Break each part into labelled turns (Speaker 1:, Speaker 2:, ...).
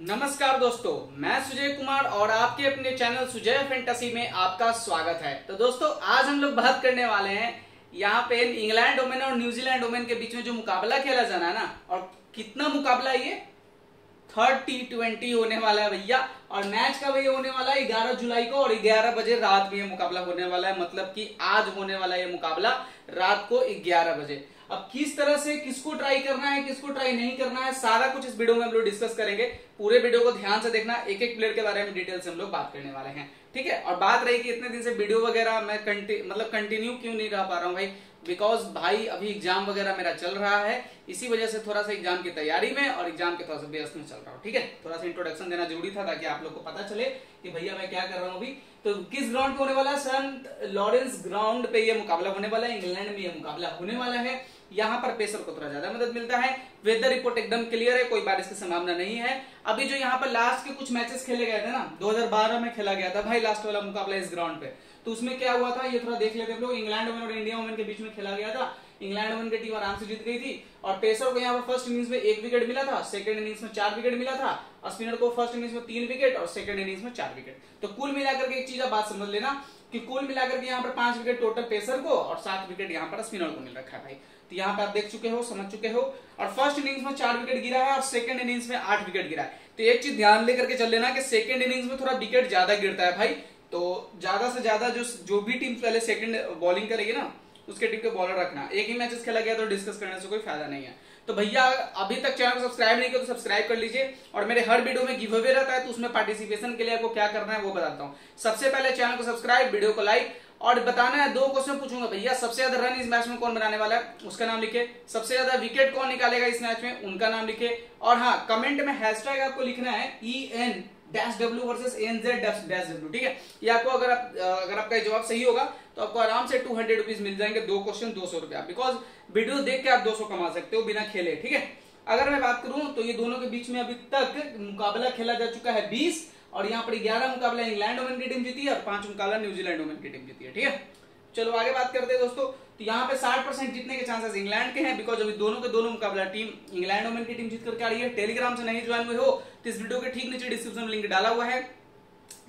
Speaker 1: नमस्कार दोस्तों, मैं सुजय कुमार और आपके अपने चैनल सुजय फैंटेसी में आपका स्वागत है। तो दोस्तों, आज हम लोग बात करने वाले हैं यहाँ पे इंग्लैंड ओमेन और न्यूजीलैंड ओमेन के बीच में जो मुकाबला खेला जाना है ना, और कितना मुकाबला ये? थर्ड टी ट्वेंटी होने वाला है भैया, और मैच का भैया होने वाला है? ग्यारह जुलाई को, और ग्यारह बजे रात में ये मुकाबला होने वाला है। मतलब कि आज होने वाला है ये मुकाबला रात को ग्यारह बजे। अब किस तरह से किसको ट्राई करना है किसको ट्राई नहीं करना है सारा कुछ इस वीडियो में हम लोग डिस्कस करेंगे। पूरे वीडियो को ध्यान से देखना एक एक प्लेयर के बारे में डिटेल से हम लोग बात करने वाले हैं ठीक है? और बात रही कि इतने दिन से वीडियो वगैरह मैं कंटि, मतलब कंटिन्यू क्यों नहीं रह पा रहा हूँ भाई? बिकॉज़ भाई अभी एग्ज़ाम वगैरह मेरा चल रहा है इसी वजह से थोड़ा सा एग्ज़ाम की तैयारी में और एग्ज़ाम के थोड़ा सा व्यस्त में चल रहा हूँ ठीक है? थोड़ा सा इंट्रोडक्शन देना ज़रूरी था ताकि आप लोग को पता चले कि भैया मैं क्या कर रहा हूँ अभी। तो किस ग्राउंड पे होने वाला है? संत लॉरेंस ग्राउंड पे ये मुकाबला होने वाला है इंग्लैंड में ये मुकाबला होने वाला है। यहाँ पर पेसर को थोड़ा ज़्यादा मदद मिलता है। वेदर रिपोर्ट एकदम क्लियर है, कोई बारिश की संभावना नहीं है। अभी जो यहाँ पर लास्ट के कुछ मैचेस खेले गए थे ना 2012 में खेला गया था भाई लास्ट वाला मुकाबला इस ग्राउंड पे। तो उसमें क्या हुआ था, ये थोड़ा देख लेते लोग। इंग्लैंड वुमेन और इंडिया वुमेन के बीच में खेला गया था। इंग्लैंड वुमेन की टीम आराम से जीत गई थी। और पेसर को यहाँ पर फ़र्स्ट इनिंग्स में एक विकेट मिला था सेकंड इनिंग्स में चार विकेट मिला था। स्पिनर को फ़र्स्ट इनिंग्स में तीन विकेट और सेकंड इनिंग्स में चार विकेट। तो कुल मिलाकर के एक चीज़ आप बात समझ लेना कि कुल मिलाकर के यहाँ पर पाँच विकेट टोटल पेसर को और सात विकेट यहाँ पर स्पिनर को मिल रखा है भाई। तो यहाँ पे आप देख चुके हो, समझ चुके हो, और फ़र्स्ट इनिंग्स में चार विकेट गिरा है और सेकंड इनिंग्स में आठ विकेट गिरा है। तो एक चीज़ ध्यान लेकर के चल लेना कि सेकंड इनिंग्स में थोड़ा विकेट ज़्यादा गिरता है भाई। तो ज़्यादा से ज़्यादा जो जो भी टीम पहले सेकंड बॉलिंग करेगी ना, उसके टीम के बॉलर रखना। एक ही मैचेस खेला गया तो डिस्कस करने से कोई फ़ायदा नहीं है। तो भैया, अभी तक चैनल को सब्सक्राइब नहीं किया तो सब्सक्राइब कर लीजिए। और मेरे हर वीडियो में गिव अवे रहता है तो उसमें पार्टिसिपेशन के लिए आपको क्या करना है वो बताता हूँ। सबसे पहले चैनल को सब्सक्राइब वीडियो को लाइक और बताना है, दो क्वेश्चन पूछूँगा भैया। सबसे ज़्यादा रन इस मैच में कौन बनाने वाला है? उसका नाम लिखे। सबसे ज़्यादा विकेट कौन निकालेगा इस मैच में? उनका नाम लिखे। और हाँ कमेंट में हैशटैग आपको लिखना है E N dash W versus N Z dash W ठीक है? ये आपको अगर आप, अगर आपका जवाब सही होगा तो आपको आराम से टू हंड्रेड रुपीज़ मिल जाएँगे। दो क्वेश्चन दो सौ रुपया। बिकॉज़ वीडियो देख के आप दो सौ कमा सकते हो बिना खेले, ठीक है? अगर मैं बात करूँ तो ये दोनों के बीच में अभी तक मुकाबला खेला जा चुका है बीस, और यहाँ पर ग्यारह मुकाबला इंग्लैंड वुमेन की टीम जीती है, और पाँच मुकाबला न्यूजीलैंड वुमेन की टीम जीती है, ठीक है? चलो, आगे बात करते हैं दोस्तों तो यहाँ पे 60 परसेंट जीतने के चांसेस इंग्लैंड के हैं बिकॉज़ अभी दोनों के दोनों मुकाबला टीम इंग्लैंड वुमेन की टीम जीत करके आ रही है। टेलीग्राम से नहीं ज्वाइन हुए हो तो इस वीडियो के ठीक नीचे डिस्क्रिप्शन में लिंक डाला हुआ है।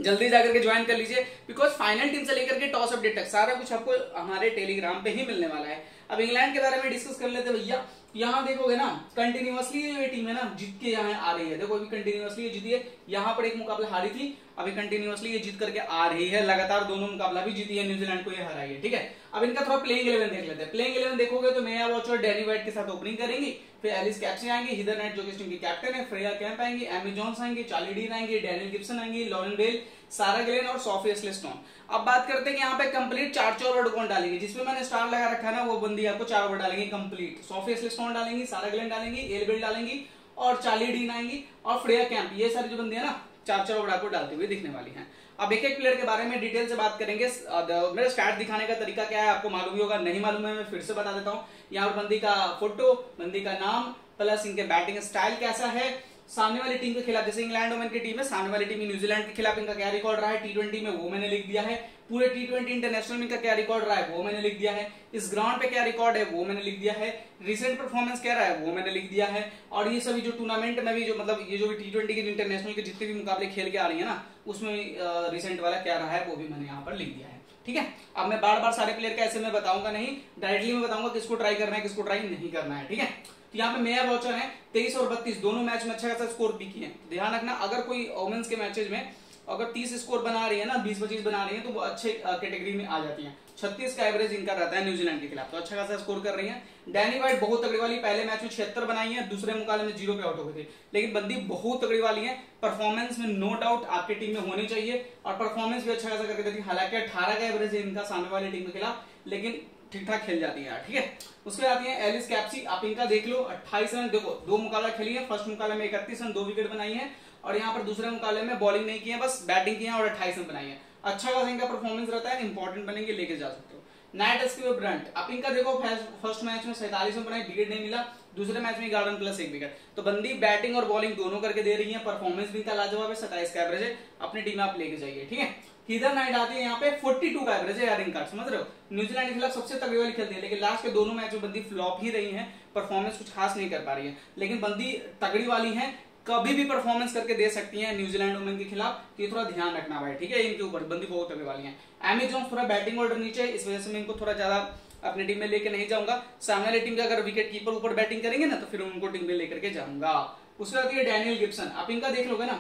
Speaker 1: जल्दी जाकर के ज्वाइन कर लीजिए बिकॉज़ फाइनल टीम से लेकर के टॉस अपडेट तक सारा कुछ आपको हमारे टेलीग्राम पे ही मिलने वाला है। अब इंग्लैंड के बारे में डिस्कस कर लेते भैया। यहाँ देखोगे ना कंटिन्यूसली ये टीम है ना, जीत के यहाँ आ रही है। देखो अभी कंटिन्यूअसली ये जीती है, यहाँ पर एक मुकाबला हारी थी, अभी कंटिन्यूसली ये जीत करके आ रही है, लगातार दोनों मुकाबला भी जीती है न्यूजीलैंड को ये हराई है, ठीक है? अब इनका थोड़ा प्लेइंग इलेवन देख लेते हैं। प्लेइंग इलेवन देखोगे तो मेया वॉच और डैनी वाइट के साथ ओपनिंग करेंगी, फिर एलिस कैप्सी आएँगे हिदर नाइट जो कि टीम की कैप्टन है फ्रेया कैंप आएँगे एमी जॉन्स आएँगे चार्ली डीन आएँगे डैनियल गिब्सन आएँगे लॉरेन बेल सारा ग्लेन और सोफिया स्लेस्टोन अब बात करते हैं कि यहाँ पे कंप्लीट चार चार ओवर कौन डालेंगे। जिसमें मैंने स्टार लगा रखा है ना, वो बंदी आपको चार ओवर डालेंगे कंप्लीट सोफिया स्लेस्टोन डालेंगी, सारा ग्लेन डालेंगी एलबेल डालेंगी और चार्ली डीन आएँगी और फ्रेया कैंप ये सारी जो बंदी है ना, चार चार ओवर आपको डालते हुए दिखने वाली है। अब एक एक प्लेयर के बारे में डिटेल से बात करेंगे। मेरा स्टार्ट दिखाने का तरीका क्या है, आपको मालूम ही होगा, नहीं मालूम है, मैं फिर से बता देता हूँ। यहाँ पर बंदी का फ़ोटो बंदी का नाम प्लस इनके बैटिंग स्टाइल कैसा है सामने वाली टीम के खिलाफ जैसे इंग्लैंड वुमेन की टीम है, सामने वाली टीम न्यूजीलैंड के खिलाफ इनका क्या रिकॉर्ड रहा है? टी ट्वेंटी में वो मैंने लिख दिया है। पूरे टी ट्वेंटी इंटरनेशनल में इनका क्या रिकॉर्ड रहा है? वो मैंने लिख दिया है। इस ग्राउंड पे क्या रिकॉर्ड है? वो मैंने लिख दिया है। रिसेंट परफॉर्मेंस क्या रहा है? वो मैंने लिख दिया है। और ये सभी जो टूर्नामेंट में भी जो मतलब ये जो भी टी ट्वेंटी के इंटरनेशनल के जितने भी मुकाबले खेल के आ रही है ना, उसमें रिसेंट वाला क्या रहा है, वो भी मैंने यहाँ पर लिख दिया है। ठीक है? अब मैं बार बार सारे प्लेयर का ऐसे में बताऊँगा नहीं। डायरेक्टली मैं बताऊँगा किसको ट्राई करना है, किसको ट्राई नहीं करना है, ठीक है? तो यहाँ पे मेयर वॉचर है, तेईस और बत्तीस, दोनों मैच में अच्छा खासा स्कोर भी किए ध्यान रखना, अगर कोई ओमेंस के मैचेज में अगर तीस स्कोर बना रही है ना, बीस पच्चीस बना रही है तो वो अच्छे कैटेगरी में आ जाती है। छत्तीस का एवरेज इनका रहता है न्यूजीलैंड के खिलाफ। तो अच्छा खासा स्कोर कर रही है। डैनी वाइट बहुत तगड़ी वाली, पहले मैच में छिहत्तर बनाई है, दूसरे मुकाबले में ज़ीरो पे आउट हो गई थी। लेकिन बंदी बहुत तगड़ी वाली है। परफॉर्मेंस में नो डाउट आपकी टीम में होनी चाहिए। और परफॉर्मेंस भी अच्छा खासा करके देती है हालाँकि अठारह का एवरेज है इनका सामने वाली टीम के खिलाफ, लेकिन ठीक ठाक खेल जाती है। ठीक है? उसके बाद आती है एलिस कैप्सी आप इनका देख लो, अट्ठाईस रन, देखो, दो मुकाबला खेली है। फ़र्स्ट मुकाबले में इकतीस रन, दो विकेट बनाई है। और यहाँ पर दूसरे मुकाबले में बॉलिंग नहीं की है, बस बैटिंग की है और अट्ठाईस रन बनाई है। अच्छा खासा इनका परफॉर्मेंस रहता है इंपॉर्टेंट बनेंगे, लेके जा सकते हो। नाइट एसक्यू ब्रंट आप इनका देखो फ़र्स्ट मैच में सैतालीस रन बनाए विकेट नहीं मिला। दूसरे मैच में ग्यारह प्लस एक विकेट तो बंदी बैटिंग और बॉलिंग दोनों करके दे रही है। परफॉर्मेंस भी इनका लाजवाब है सताइस का एवरेज है। अपनी टीम में आप लेके जाइए, ठीक है? हिदर नाइट आती है यहाँ पे? 42 का एवरेज है यार इनका, समझ रहे हो? न्यूजीलैंड के खिलाफ सबसे तगड़ी वाली खेलती है, लेकिन लास्ट के दोनों मैच में बंदी फ्लॉप ही रही है। परफॉर्मेंस कुछ खास नहीं कर पा रही है। लेकिन बंदी तगड़ी वाली है कभी भी परफॉर्मेंस करके दे सकती हैं न्यूजीलैंड वुमेन के खिलाफ तो ये थोड़ा ध्यान रखना भाई, ठीक है? इनके ऊपर बंदी बहुत तगड़ी वाली है। एमेजॉन थोड़ा बैटिंग ऑर्डर नीचे इस वजह से मैं इनको थोड़ा ज़्यादा अपनी टीम में लेके नहीं जाऊँगा। सामने वाली टीम का अगर विकेट कीपर ऊपर बैटिंग करेंगे ना तो फिर उनको टीम में लेकर के जाऊँगा। उसके बाद ये डैनियल गिप्सन आप इनका देख लोगे ना?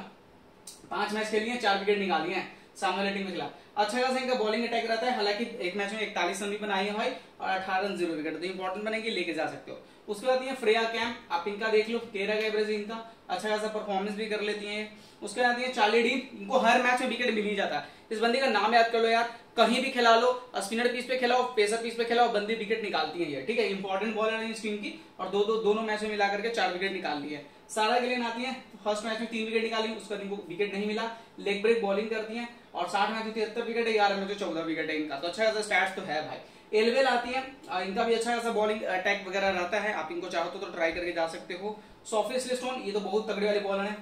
Speaker 1: पाँच मैच खेलिए चार विकेट निकाली है सामने वाली टीम के खिलाफ। अच्छा खासा इनका बॉलिंग अटैक रहता है, हालाँकि एक मैच में इकतालीस रन भी बनाई है भाई, और अठारह रन ज़ीरो विकेट तो इंपॉर्टेंट बनेगी, लेके जा सकते हो। उसके बाद ये फ्रेया कैम्प आप इनका देख लो, तेरह का एवरेज इनका अच्छा खासा परफॉर्मेंस भी कर लेती है। उसके बाद ये चार्ली डीन, इनको हर मैच में विकेट मिल ही जाता है। इस बंदी का नाम याद कर लो यार, कहीं भी खिला लो स्पिनर पीस पे खिलाओ पेसर पीस पे खिलाओ बंदी विकेट निकालती है ये, ठीक है? इंपॉर्टेंट बॉलर है इस टीम की, और दो दो, दोनों मैच में मिला करके चार विकेट निकाल ली है। सारा गिलेन आती है फ़र्स्ट मैच में तीन विकेट निकाली, उसका इनको विकेट नहीं मिला। लेग ब्रेक बॉलिंग करती है, और साठ मैच में तिहत्तर विकेट है, ग्यारह में तो चौदह विकेट है इनका। तो अच्छा खासा स्टैट्स तो है भाई। एलवेल आती है। इनका भी अच्छा खासा बॉलिंग अटैक वगैरह रहता है। आप इनको चाहो तो, तो ट्राई करके जा सकते हो। सोफियस लिस्टोन ये तो बहुत तगड़ी वाले बॉलर है।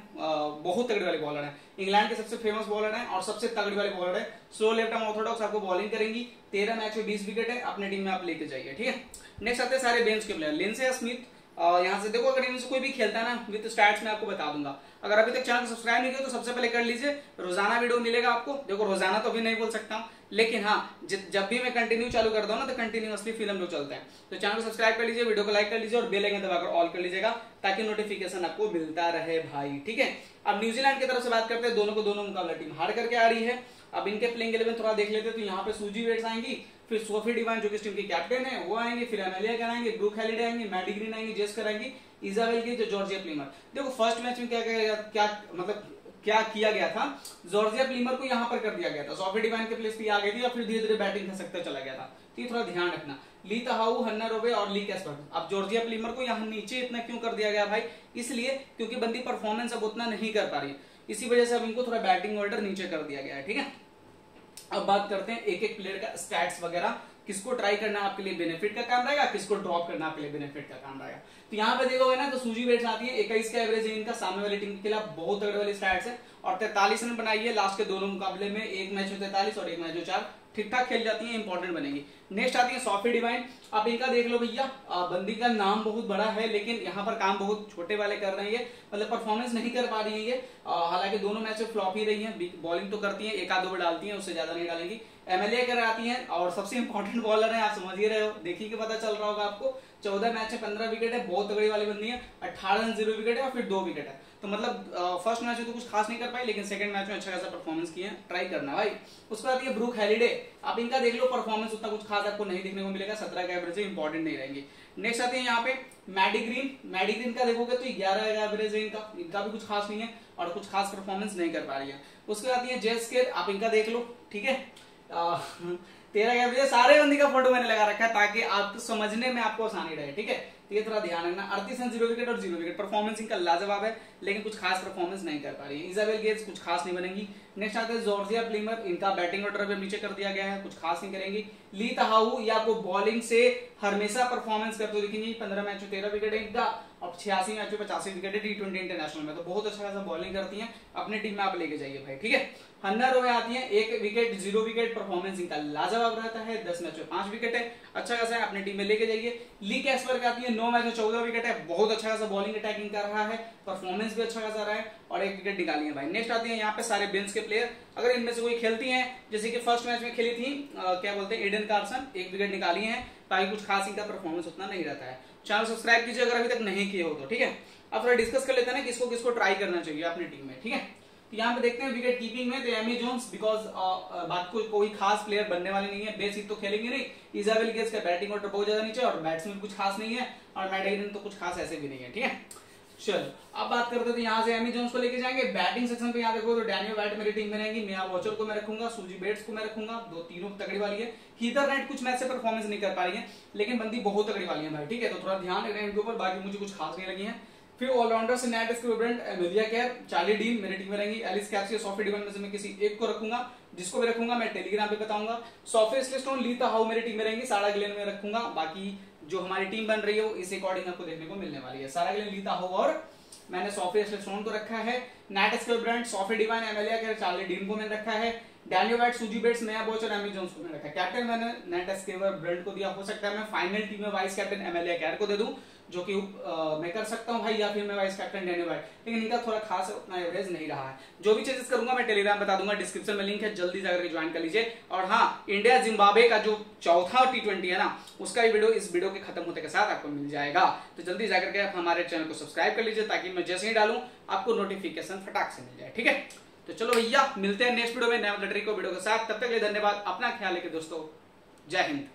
Speaker 1: बहुत तगड़ी वाले बॉलर है। इंग्लैंड के सबसे फ़ेमस बॉलर है और सबसे तगड़ी वाले बॉलर है। स्लो लेफ़्ट आर्म ऑर्थोडॉक्स आपको बॉलिंग करेंगी। तेरह मैच में बीस विकेट है। अपने टीम में आप लेके जाइए ठीक है? नेक्स्ट आते हैं सारे बेंच के प्लेयर लिंसे स्मिथ यहाँ से देखो अगर इनमें से कोई भी खेलता है ना विद स्टैट्स में आपको बता दूँगा। अगर अभी तक चैनल सब्सक्राइब नहीं किया तो सबसे पहले कर लीजिए। रोज़ाना वीडियो मिलेगा आपको। देखो रोज़ाना तो अभी नहीं बोल सकता लेकिन हाँ जब भी मैं कंटिन्यू चालू करता हूँ ना तो कंटिन्यूसली फ़िल्म जो चलते हैं। तो चैनल को सब्सक्राइब कर लीजिए वीडियो को लाइक कर लीजिए और बेल आइकन दबाकर ऑल कर लीजिएगा, ताकि नोटिफिकेशन आपको मिलता रहे भाई, ठीक है? अब न्यूजीलैंड की तरफ़ से बात करते हैं, दोनों को दोनों मुकाबला टीम हार करके आ रही है। अब इनके प्लेइंग इलेवन थोड़ा देख लेते तो यहाँ पे सूजी वेट्स आएँगी, फिर सोफी डिवाइन जो कि टीम की कैप्टन है, वो आएँगे, फिर एमेलिया कराएँगे ब्रूक हेलिडे आएँगे मैडी ग्रीन आएँगे जेस कराएँगे इजाबेल की जो जॉर्जिया प्लेमर देखो फ़र्स्ट मैच में क्या क्या क्या मतलब क्या किया गया था? जॉर्जिया प्लीमर को यहाँ पर कर दिया गया था। सोफी डिवाइन के प्लेस पे आ गई थी और फिर धीरे धीरे बैटिंग सकता चला गया था। तो ये थोड़ा ध्यान रखना। ली तहाऊ हन्ना रोबे और ली कैसबर्ग अब जॉर्जिया प्लीमर को यहाँ नीचे इतना क्यों कर दिया गया भाई? इसलिए क्योंकि बंदी परफॉर्मेंस अब उतना नहीं कर पा रही इसी वजह से अब इनको थोड़ा बैटिंग ऑर्डर नीचे कर दिया गया है, ठीक है? अब बात करते हैं एक एक प्लेयर का स्टैट्स वगैरह। किसको ट्राई करना आपके लिए बेनिफिट का काम रहेगा, किसको ड्रॉप करना आपके लिए बेनिफिट का काम रहेगा। तो यहाँ पे देखोगे ना तो सूजी वेट्स आती है, इक्कीस का एवरेज इनका सामने वाली टीम के खिलाफ बहुत तगड़े वाली स्टैट्स है और तैतालीस रन बनाई है लास्ट के दोनों मुकाबले में, एक मैच में तैतालीस और एक मैच में चार। ठीक ठाक खेल जाती है इंपॉर्टेंट बनेगी। नेक्स्ट आती है सॉफी डिवाइन आप इनका देख लो भैया बंदी का नाम बहुत बड़ा है, लेकिन यहाँ पर काम बहुत छोटे वाले कर रहे हैं मतलब परफॉर्मेंस नहीं कर पा रही है हालाँकि दोनों मैच फ्लॉप ही रही है बॉलिंग तो करती है, एक आध ओवर डालती है, उससे ज़्यादा नहीं डालेंगी। एमएलए कर आती हैं और सबसे इंपॉर्टेंट बॉलर है, आप समझ ही रहे हो। देखिए पता चल रहा होगा आपको, चौदह मैच में पंद्रह विकेट है, बहुत तगड़ी वाली बंदी है अठारह रन ज़ीरो विकेट है और फिर दो विकेट है। तो मतलब फ़र्स्ट मैच में तो कुछ खास नहीं कर पाई, लेकिन सेकंड मैच में अच्छा खासा परफॉर्मेंस किया ट्राई करना भाई। उसके बाद ये ब्रूक हेलिडे आप इनका देख लो परफॉर्मेंस उतना कुछ खास आपको नहीं देखने को मिलेगा, सत्रह का एवरेज इंपॉर्टेंट नहीं रहेंगे। नेक्स्ट आते हैं यहाँ पे मैडी ग्रीन का देखोगे तो ग्यारह का एवरेज है इनका। इनका भी कुछ खास नहीं है और कुछ खास परफॉर्मेंस नहीं कर पा रही है। उसके बाद ये जेस आप इनका देख लो, ठीक है? तेरह ग्यारह एवरेज सारे बंदी का फ़ोटो मैंने लगा रखा है ताकि आपको समझने में आपको आसानी रहे, ठीक है? तो ये थोड़ा ध्यान रखना। अड़तीस रन ज़ीरो विकेट और ज़ीरो विकेट परफॉर्मेंस इनका लाजवाब है, लेकिन कुछ खास परफॉर्मेंस नहीं कर पा रही है। इजाबेल गेट्स कुछ खास नहीं बनेंगी। नेक्स्ट आते हैं जॉर्जिया प्लीमर, इनका बैटिंग ऑर्डर भी नीचे कर दिया गया है, कुछ खास नहीं करेंगी। ली तहाऊ, या आपको बॉलिंग से हमेशा परफॉर्मेंस करते हुए दिखेंगी, पंद्रह मैच में तेरह विकेट इनका और छियासी मैच में पचासी विकेट है टी ट्वेंटी इंटरनेशनल में। तो बहुत अच्छा खासा बॉलिंग करती है, अपनी टीम में आप लेके जाइए भाई, ठीक है? हन्ना रोवे आती है, एक विकेट, ज़ीरो विकेट परफॉर्मेंस इनका लाजवाब रहता है, दस मैच में पाँच विकेट है अच्छा खासा है, अपनी टीम में लेके जाइए। ली कैसपर आती है, नौ मैच में चौदह विकेट है, बहुत अच्छा खासा बॉलिंग अटैकिंग कर रहा है, परफॉर्मेंस भी अच्छा खासा रहा है और एक विकेट निकाली है भाई। नेक्स्ट आती है यहाँ पे सारे बेंच के प्लेयर अगर इनमें से कोई खेलती है जैसे कि फ़र्स्ट मैच में खेली थी आ, क्या बोलते हैं एडन कार्सन एक विकेट निकाली है ताकि कुछ खास इनका परफॉर्मेंस उतना नहीं रहता है। चैनल सब्सक्राइब कीजिए अगर अभी तक नहीं किए हो तो ठीक है? अब थोड़ा डिस्कस कर लेते हैं ना किसको किसको ट्राई करना चाहिए अपनी टीम में ठीक है? तो यहाँ पे देखते हैं विकेट कीपिंग में तो एमी जोन्स बिकॉज़ बात को कोई खास प्लेयर बनने वाले नहीं है बेसिक तो खेलेंगे नहीं। इजाबेल का बैटिंग ऑर्डर बहुत ज़्यादा नीचे और बैट्समैन कुछ खास नहीं है और मैडेगन तो कुछ खास ऐसे भी नहीं है ठीक है? चलो, अब बात करते तो यहाँ से एमी जोन्स को लेके जाएँगे। बैटिंग सेक्शन पे यहाँ देखो तो डैनियल बैट मेरी टीम में रहेगी मिया वॉचर को मैं रखूँगा सूजी बेट्स को मैं रखूँगा। दो तीनों तगड़ी वाली है। हीदर नेट कुछ मैच से परफॉर्मेंस नहीं कर पा रही है, लेकिन बंदी बहुत तगड़ी वाली है भाई, ठीक है? तो थोड़ा ध्यान रखना इनके ऊपर, बाकी मुझे कुछ खास नहीं लगी है। फिर ऑलराउंडर से नेट इक्विवेलेंट मिलिया कैर चार्ली डीन मेरी टीम में रहेंगी। एलिस कैप्सी सॉफ्ट डिवन में से मैं किसी एक को रखूँगा, जिसको भी रखूँगा, मैं टेलीग्राम पे बताऊँगा। सॉफ्टवेयर स्लिस्टोन लीता हाउ मेरी टीम में रहेंगी, सारा गिलेन में रखूँगा। बाकी जो हमारी टीम बन रही है, वो इस अकॉर्डिंग आपको देखने को मिलने वाली है। सारा के लिए लीता हो और मैंने सॉफ्टवेयर सोन को रखा है। Nat Brunt Sophie Devine Amelia के चार्ली डीन को मैंने रखा है। डैनियो बैट सूजी बेट्स नया बोच और एमी को मैंने रखा कैप्टन मैंने नाइट स्केवर ब्रांड को दिया। हो सकता है मैं फाइनल टीम में वाइस कैप्टन एमएलए कैर को दे दूँ। जो कि मैं कर सकता हूँ भाई, या फिर मैं वाइस कैप्टन डेनी वाइट लेकिन इनका थोड़ा खास उतना एवरेज नहीं रहा है। जो भी चेंजेस करूँगा, मैं टेलीग्राम बता दूँगा डिस्क्रिप्शन में लिंक है, जल्दी जाकर ज्वाइन कर लीजिए। और हाँ इंडिया जिम्बाब्वे का जो चौथा टी है ना, उसका भी वीडियो इस वीडियो के खत्म होने के साथ आपको मिल जाएगा। तो जल्दी जाकर के आप हमारे चैनल को सब्सक्राइब कर लीजिए, ताकि मैं जैसे ही डालू, आपको नोटिफिकेशन फटाक से मिल जाए, ठीक है? तो चलो भैया, मिलते हैं नेक्स्ट वीडियो में, नया लटरी को वीडियो के साथ। तब तक के लिए धन्यवाद। अपना ख्याल है दोस्तों। जय हिंद।